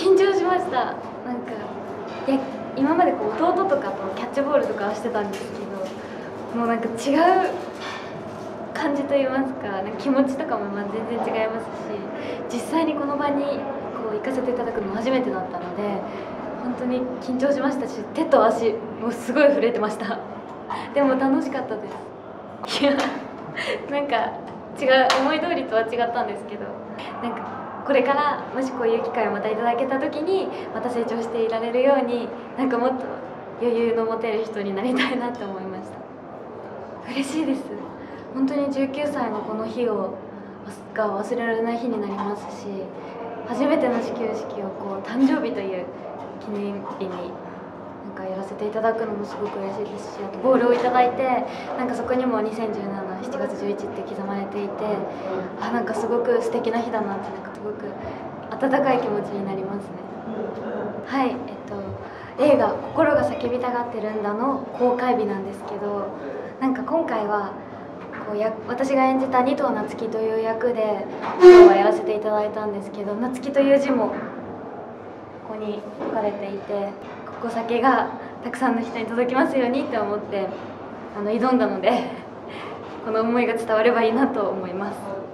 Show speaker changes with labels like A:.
A: 緊張しました。なんかいや今までこう弟とかとキャッチボールとかはしてたんですけどもうなんか違う感じといいますかなんか気持ちとかもまあ全然違いますし実際にこの場にこう行かせていただくのも初めてだったので本当に緊張しましたし手と足もうすごい震えてました。でも楽しかったです。いやなんか違う思い通りとは違ったんですけどなんかこれからもしこういう機会をまたいただけた時にまた成長していられるようになんかもっと余裕の持てる人になりたいなって思いました。嬉しいです。本当に19歳のこの日をが忘れられない日になりますし初めての始球式をこう誕生日という記念日になんかやらせていただくのもすごく嬉しいですしあとボールをいただいてなんかそこにも2017 7月11って刻まれていてあなんかすごく素敵な日だなってなんかすごく温かい気持ちになりますね。はいえっと映画「心が叫びたがってるんだ」の公開日なんですけどなんか今回はこうや私が演じた2頭夏希という役で今日はやらせていただいたんですけど夏希という字もここに書かれていてここ酒がたくさんの人に届きますようにって思ってあの挑んだのでこの思いが伝わればいいなと思います。